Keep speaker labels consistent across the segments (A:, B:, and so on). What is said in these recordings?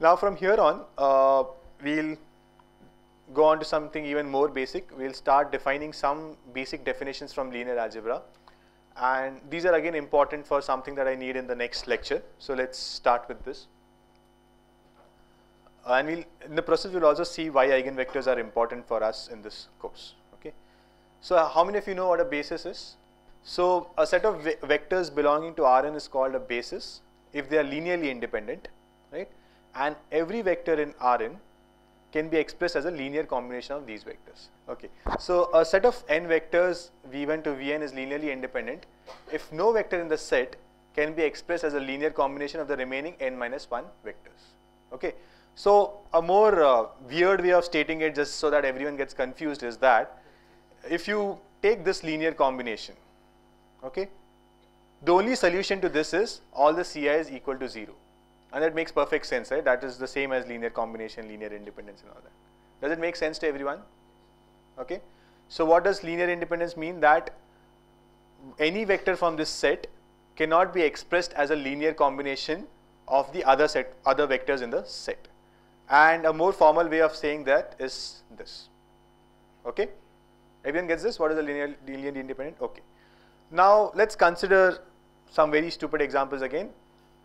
A: Now from here on, uh, we'll go on to something even more basic. We'll start defining some basic definitions from linear algebra. And these are again important for something that I need in the next lecture. So let's start with this. And we'll, in the process, we'll also see why eigenvectors are important for us in this course. So how many of you know what a basis is? So a set of ve vectors belonging to Rn is called a basis if they are linearly independent, right? and every vector in Rn can be expressed as a linear combination of these vectors. Okay. So a set of n vectors v1 to vn is linearly independent if no vector in the set can be expressed as a linear combination of the remaining n minus 1 vectors. Okay. So a more uh, weird way of stating it just so that everyone gets confused is that if you take this linear combination, okay, the only solution to this is all the Ci is equal to 0. And that makes perfect sense, right? That is the same as linear combination, linear independence and all that. Does it make sense to everyone? Okay. So what does linear independence mean? That any vector from this set cannot be expressed as a linear combination of the other set, other vectors in the set. And a more formal way of saying that is this. Okay. Everyone gets this? What is a linear, linear independent? Okay. Now let's consider some very stupid examples again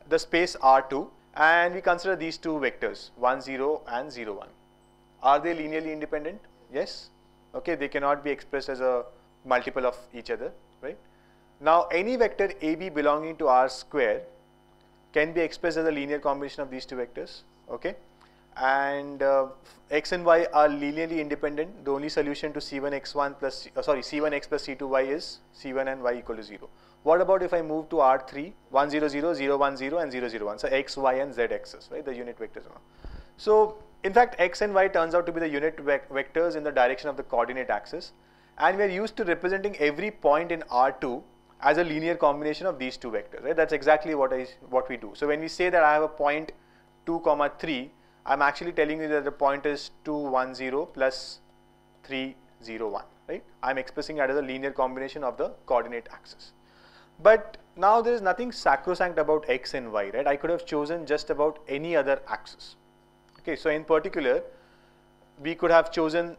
A: the space R2 and we consider these two vectors 1 0 and 0 1. Are they linearly independent? Yes. Okay, they cannot be expressed as a multiple of each other, right? Now any vector AB belonging to R square can be expressed as a linear combination of these two vectors, okay? And uh, x and y are linearly independent. The only solution to C1 x1 plus, uh, sorry, C1 x plus C2 y is C1 and y equal to 0. What about if I move to R3, 1, 0, 0, 0, 1, 0 and 0, 0, 1. So x, y and z axis, right, the unit vectors. So in fact, x and y turns out to be the unit ve vectors in the direction of the coordinate axis. And we are used to representing every point in R2 as a linear combination of these two vectors, right? That's exactly what I what we do. So when we say that I have a point 2 comma 3, I'm actually telling you that the point is 2 1 0 plus 3 0 1, right? I'm expressing it as a linear combination of the coordinate axis. But now there is nothing sacrosanct about x and y, right? I could have chosen just about any other axis. Okay, so in particular, we could have chosen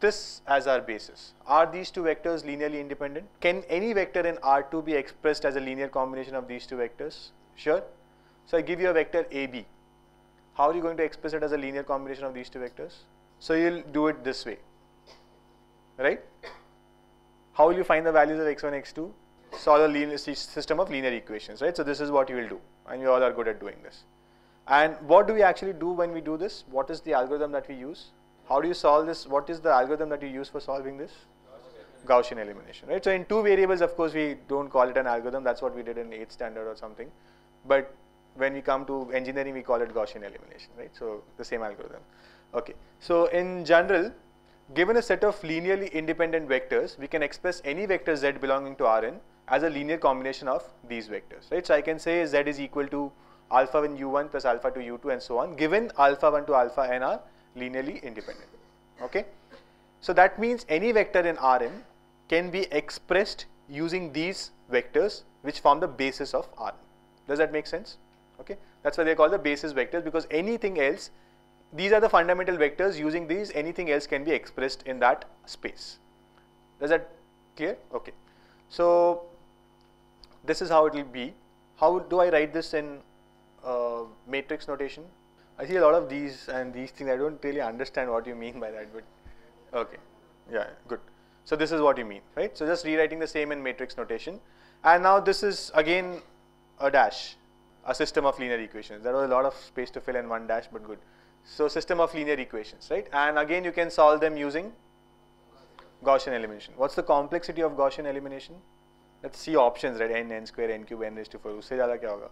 A: this as our basis. Are these two vectors linearly independent? Can any vector in R2 be expressed as a linear combination of these two vectors? Sure. So I give you a vector AB. How are you going to express it as a linear combination of these two vectors? So you'll do it this way, right? How will you find the values of x1, x2? solve a linear system of linear equations, right? So this is what you will do, and you all are good at doing this. And what do we actually do when we do this? What is the algorithm that we use? How do you solve this? What is the algorithm that you use for solving this? Gaussian elimination, right? So in two variables, of course, we don't call it an algorithm. That's what we did in 8th standard or something. But when we come to engineering, we call it Gaussian elimination, right? So the same algorithm. Okay. So in general, given a set of linearly independent vectors, we can express any vector z belonging to Rn as a linear combination of these vectors, right? So I can say z is equal to alpha 1 u1 plus alpha 2 u2 and so on, given alpha 1 to alpha n are linearly independent, okay? So that means any vector in Rn can be expressed using these vectors which form the basis of Rn. Does that make sense? Okay, that's why they call the basis vectors because anything else, these are the fundamental vectors. Using these, anything else can be expressed in that space. Does that clear? Okay. So this is how it will be. How do I write this in uh, matrix notation? I see a lot of these and these things. I don't really understand what you mean by that, but okay, yeah, good. So this is what you mean, right? So just rewriting the same in matrix notation. And now this is again a dash, a system of linear equations. There was a lot of space to fill in one dash, but good. So system of linear equations, right? And again, you can solve them using Gaussian elimination. What's the complexity of Gaussian elimination? let's see options, right? n, n square, n cube, n raised to 4. उससे ज़्यादा क्या होगा?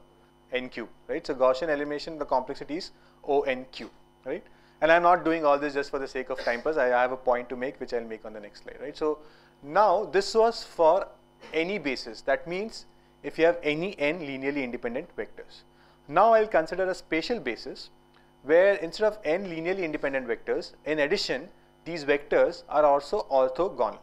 A: n cube, right? So Gaussian elimination, the complexity is O n cube, right? And I'm not doing all this just for the sake of time pass. I have a point to make, which I'll make on the next slide, right? So now this was for any basis. That means if you have any n linearly independent vectors. Now I'll consider a spatial basis where instead of n linearly independent vectors, in addition, these vectors are also orthogonal.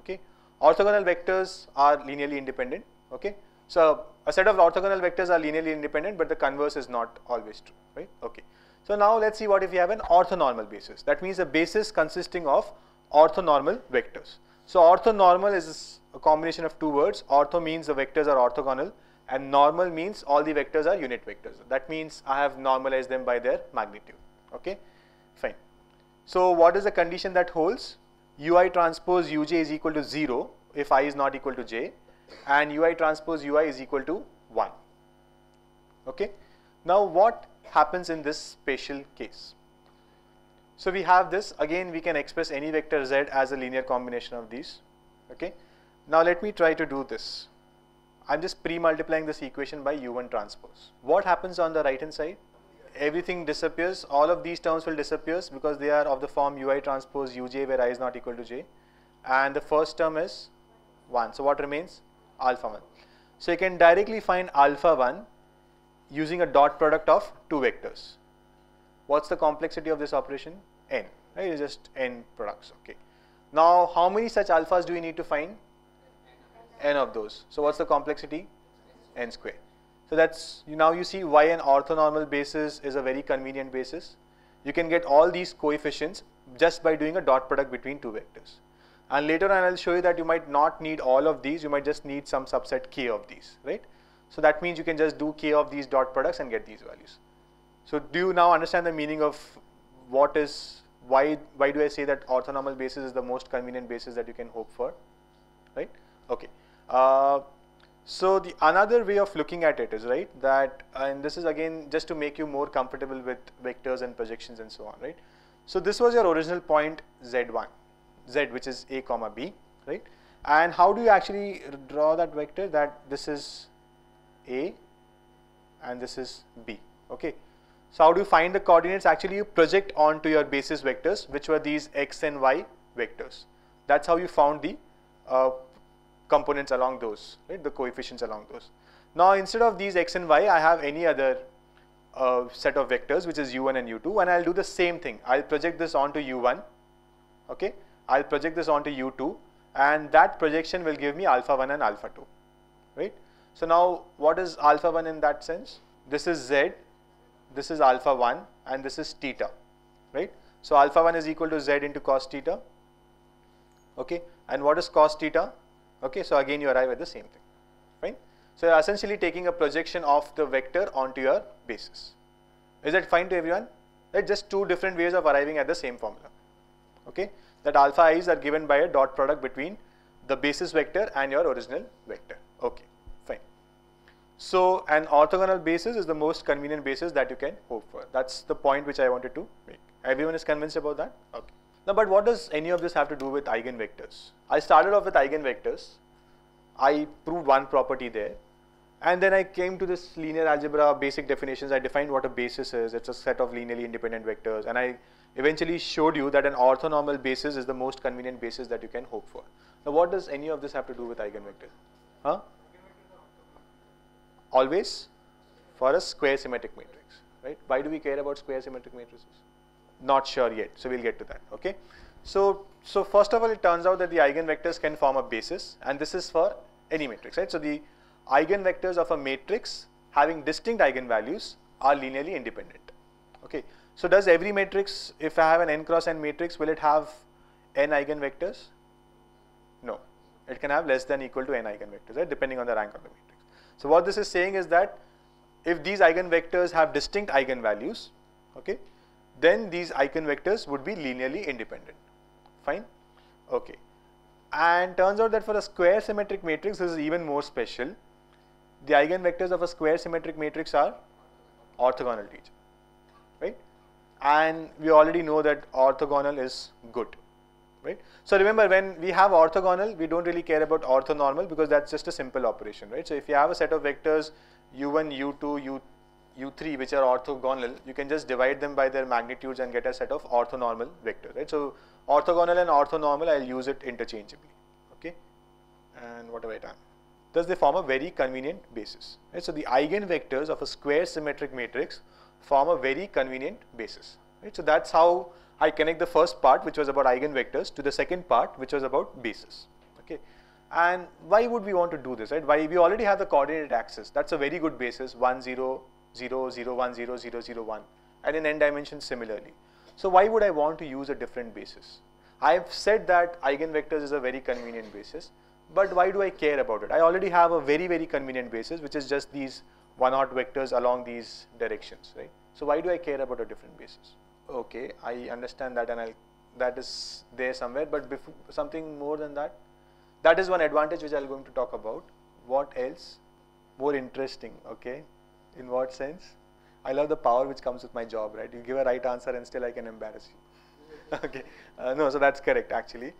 A: Okay, Orthogonal vectors are linearly independent. Okay. So a set of orthogonal vectors are linearly independent, but the converse is not always true, right? Okay. So now let's see what if you have an orthonormal basis. That means a basis consisting of orthonormal vectors. So orthonormal is a combination of two words. Ortho means the vectors are orthogonal and normal means all the vectors are unit vectors. That means I have normalized them by their magnitude. Okay, fine. So what is the condition that holds? ui transpose uj is equal to 0 if i is not equal to j and ui transpose ui is equal to 1. Okay. Now what happens in this spatial case? So we have this again we can express any vector z as a linear combination of these. Okay. Now let me try to do this. I'm just pre-multiplying this equation by u1 transpose. What happens on the right hand side? Everything disappears. All of these terms will disappear because they are of the form ui transpose uj where i is not equal to j. And the first term is 1. So what remains? Alpha 1. So you can directly find alpha 1 using a dot product of two vectors. What's the complexity of this operation? n. Right? It's just n products. Okay. Now how many such alphas do we need to find? N of those. So what's the complexity? n square. So that's you now you see why an orthonormal basis is a very convenient basis. You can get all these coefficients just by doing a dot product between two vectors. And later on I'll show you that you might not need all of these, you might just need some subset k of these, right? So that means you can just do k of these dot products and get these values. So do you now understand the meaning of what is, why, why do I say that orthonormal basis is the most convenient basis that you can hope for, right? Okay. Uh, so the another way of looking at it is right that, and this is again just to make you more comfortable with vectors and projections and so on, right? So this was your original point z1, z which is a comma b, right? And how do you actually draw that vector that this is a and this is b, okay? So how do you find the coordinates? Actually you project onto your basis vectors which were these x and y vectors. That's how you found the uh, components along those, right, the coefficients along those. Now instead of these x and y, I have any other uh, set of vectors which is u1 and u2 and I'll do the same thing. I'll project this onto u1, okay, I'll project this onto u2 and that projection will give me alpha 1 and alpha 2, right. So now what is alpha 1 in that sense? This is z, this is alpha 1 and this is theta, right. So alpha 1 is equal to z into cos theta, okay, and what is cos theta? Okay, so again you arrive at the same thing, right? So you're essentially taking a projection of the vector onto your basis. Is that fine to everyone? Right, just two different ways of arriving at the same formula. Okay, that alpha i's are given by a dot product between the basis vector and your original vector. Okay, fine. So an orthogonal basis is the most convenient basis that you can hope for. That's the point which I wanted to make. Everyone is convinced about that? Okay. Now, but what does any of this have to do with eigenvectors? I started off with eigenvectors. I proved one property there. And then I came to this linear algebra basic definitions. I defined what a basis is. It's a set of linearly independent vectors. And I eventually showed you that an orthonormal basis is the most convenient basis that you can hope for. Now, what does any of this have to do with eigenvectors? Huh? Always for a square symmetric matrix, right? Why do we care about square symmetric matrices? Not sure yet. So we'll get to that. Okay. So so first of all, it turns out that the eigenvectors can form a basis, and this is for any matrix, right? So the eigenvectors of a matrix having distinct eigenvalues are linearly independent. Okay. So does every matrix, if I have an n cross n matrix, will it have n eigenvectors? No. It can have less than equal to n eigenvectors, right? Depending on the rank of the matrix. So what this is saying is that if these eigenvectors have distinct eigenvalues, okay, then these eigenvectors would be linearly independent. Fine? Okay. And turns out that for a square symmetric matrix, this is even more special. The eigenvectors of a square symmetric matrix are orthogonal to each right? And we already know that orthogonal is good, right? So remember when we have orthogonal, we don't really care about orthonormal because that's just a simple operation, right? So if you have a set of vectors u1, u2, u u3 which are orthogonal, you can just divide them by their magnitudes and get a set of orthonormal vector, right? So orthogonal and orthonormal, I'll use it interchangeably, okay? And what have I done? Thus they form a very convenient basis, right? So the eigenvectors of a square symmetric matrix form a very convenient basis, right? So that's how I connect the first part which was about eigenvectors to the second part which was about basis, okay? And why would we want to do this, right? Why we already have the coordinate axis. That's a very good basis, 1, 0, 0, 0, 1, 0, 0, 0, 1. And in n dimensions similarly. So why would I want to use a different basis? I've said that eigenvectors is a very convenient basis, but why do I care about it? I already have a very, very convenient basis, which is just these one hot vectors along these directions, right? So why do I care about a different basis? Okay, I understand that and I'll, that is there somewhere, but before, something more than that? That is one advantage which I'm going to talk about. What else? More interesting, okay? In what sense? I love the power which comes with my job, right? You give a right answer and still I can embarrass you. okay, uh, no, so that's correct actually.